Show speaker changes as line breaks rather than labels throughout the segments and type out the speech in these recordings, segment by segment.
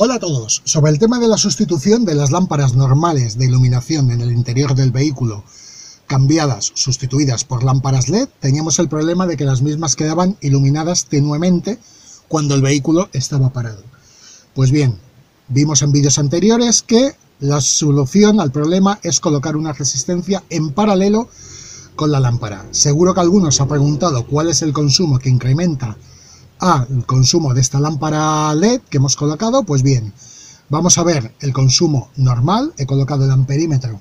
Hola a todos. Sobre el tema de la sustitución de las lámparas normales de iluminación en el interior del vehículo cambiadas, sustituidas por lámparas LED, teníamos el problema de que las mismas quedaban iluminadas tenuemente cuando el vehículo estaba parado. Pues bien, vimos en vídeos anteriores que la solución al problema es colocar una resistencia en paralelo con la lámpara. Seguro que algunos ha preguntado cuál es el consumo que incrementa al consumo de esta lámpara LED que hemos colocado, pues bien, vamos a ver el consumo normal, he colocado el amperímetro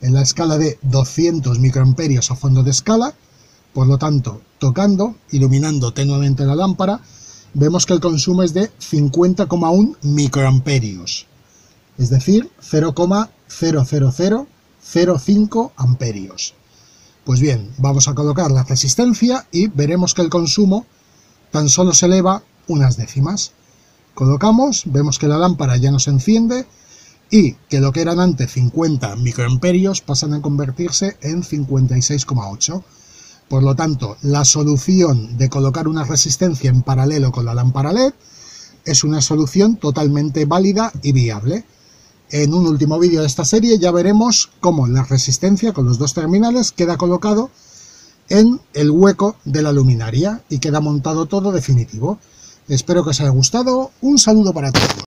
en la escala de 200 microamperios a fondo de escala, por lo tanto, tocando, iluminando tenuemente la lámpara, vemos que el consumo es de 50,1 microamperios, es decir, 0,00005 amperios. Pues bien, vamos a colocar la resistencia y veremos que el consumo tan solo se eleva unas décimas. Colocamos, vemos que la lámpara ya no se enciende y que lo que eran antes 50 microamperios pasan a convertirse en 56,8. Por lo tanto, la solución de colocar una resistencia en paralelo con la lámpara LED es una solución totalmente válida y viable. En un último vídeo de esta serie ya veremos cómo la resistencia con los dos terminales queda colocado en el hueco de la luminaria y queda montado todo definitivo. Espero que os haya gustado. Un saludo para todos.